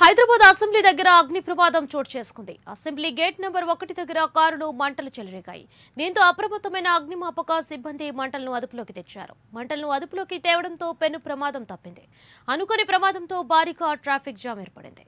Hyderabad assembly దగ్గర అగ్ని ప్రమాదం చోటు చేసుకుంది. అసెంబ్లీ గేట్ నెంబర్ ఒకటి దగ్గర కారును మంటలు చెలరేగాయి. దీంతో అప్రమత్తమైన అగ్నిమాపక సిబ్బంది మంటలను అదుపులోకి తెచ్చారు. మంటలను అదుపులోకి తేవడంతో పెను ప్రమాదం తప్పింది. అనుకుని ప్రమాదంతో భారీగా ట్రాఫిక్ జామ్ ఏర్పడింది.